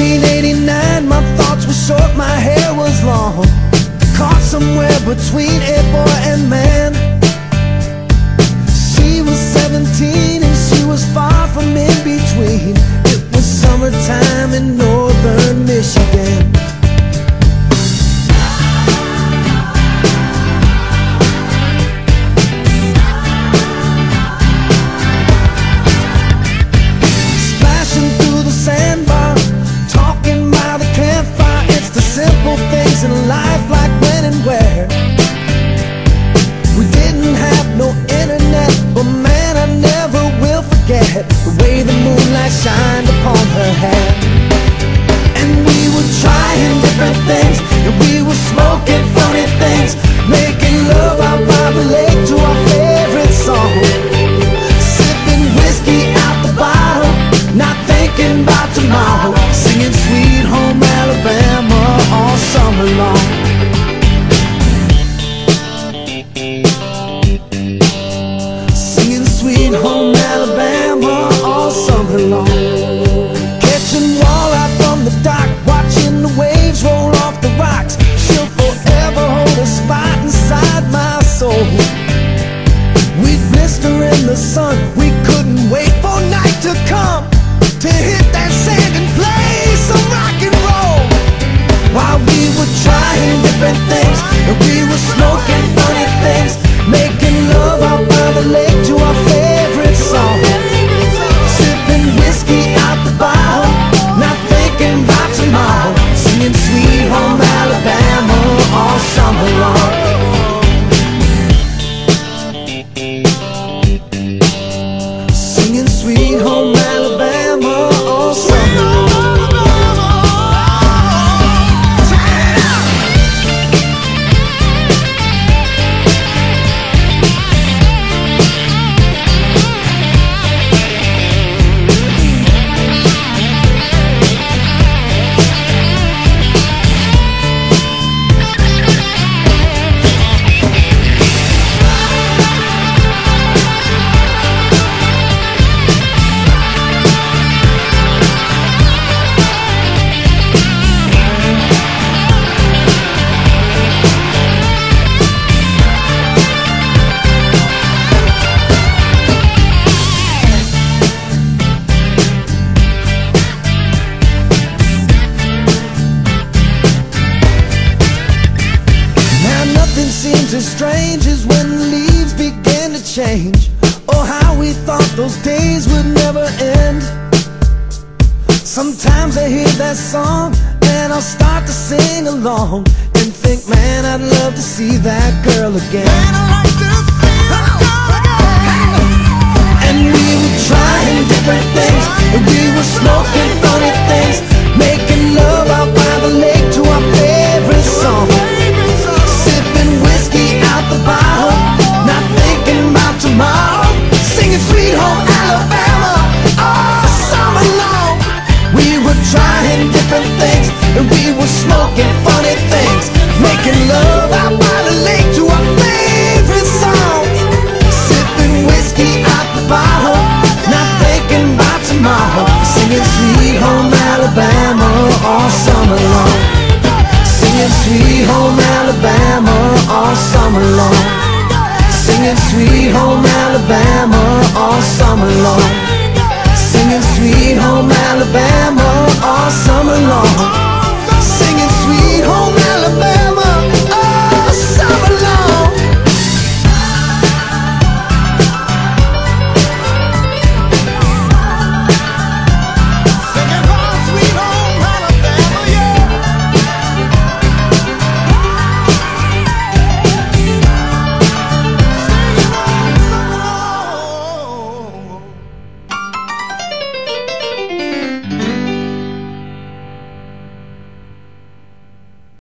1989, my thoughts were short, my hair was long. Caught somewhere between a boy and man. She was 17 and she was far from in between. In life, like when and where. We didn't have no internet, but man, I never will forget the way the moonlight shined upon her hair. And we were trying different things, and we were smoking funny things, making love out by the lake to our favorite song. Sipping whiskey out the bottle, not thinking about tomorrow. Singing Sweet Singing Home Singing Sweet as when the leaves begin to change. Oh, how we thought those days would never end. Sometimes I hear that song and I'll start to sing along and think, man, I'd love to see that girl again. Trying different things and we were smoking funny things, making love out by the lake to our favorite song. Sipping whiskey out the bottle, not thinking about tomorrow. Singing Sweet Home Alabama all summer long. Singing Sweet Home Alabama all summer long. Singing Sweet Home Alabama all summer long. Singing Sweet Home Alabama all summer long. Singing Sweet Home Alabama.